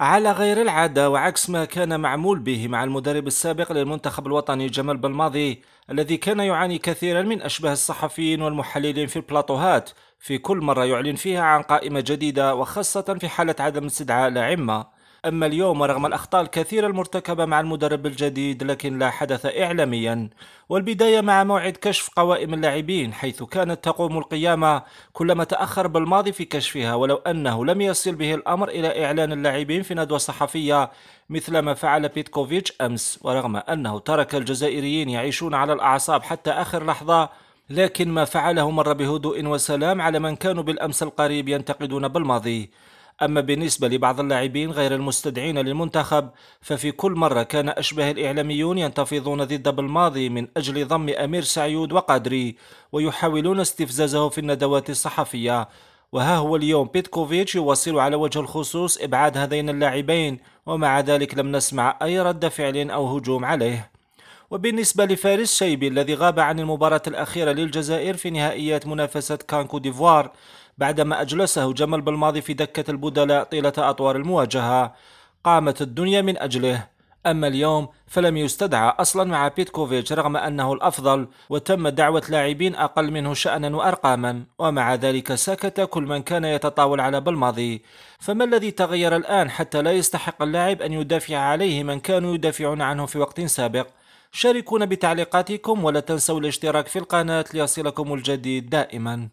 على غير العادة وعكس ما كان معمول به مع المدرب السابق للمنتخب الوطني جمال بالماضي الذي كان يعاني كثيرا من أشباه الصحفيين والمحللين في البلاطوهات في كل مرة يعلن فيها عن قائمة جديدة وخاصة في حالة عدم استدعاء لاعمة أما اليوم ورغم الأخطاء الكثيرة المرتكبة مع المدرب الجديد لكن لا حدث إعلاميا. والبداية مع موعد كشف قوائم اللاعبين حيث كانت تقوم القيامة كلما تأخر بالماضي في كشفها ولو أنه لم يصل به الأمر إلى إعلان اللاعبين في ندوة صحفية مثل ما فعل بيتكوفيتش أمس. ورغم أنه ترك الجزائريين يعيشون على الأعصاب حتى آخر لحظة لكن ما فعله مر بهدوء وسلام على من كانوا بالأمس القريب ينتقدون بالماضي. أما بالنسبة لبعض اللاعبين غير المستدعين للمنتخب ففي كل مرة كان أشبه الإعلاميون ينتفضون ضد بالماضي من أجل ضم أمير سعيود وقادري ويحاولون استفزازه في الندوات الصحفية. وها هو اليوم بيتكوفيتش يواصل على وجه الخصوص إبعاد هذين اللاعبين ومع ذلك لم نسمع أي رد فعل أو هجوم عليه. وبالنسبة لفارس شيبي الذي غاب عن المباراة الأخيرة للجزائر في نهائيات منافسة كانكو ديفوار بعدما أجلسه جمل بالماضي في دكة البدلاء طيلة أطوار المواجهة قامت الدنيا من أجله. أما اليوم فلم يستدعى أصلا مع بيتكوفيتش رغم أنه الأفضل وتم دعوة لاعبين أقل منه شأنا وأرقاما. ومع ذلك سكت كل من كان يتطاول على بالماضي. فما الذي تغير الآن حتى لا يستحق اللاعب أن يدافع عليه من كانوا يدافعون عنه في وقت سابق؟ شاركونا بتعليقاتكم ولا تنسوا الاشتراك في القناة ليصلكم الجديد دائما.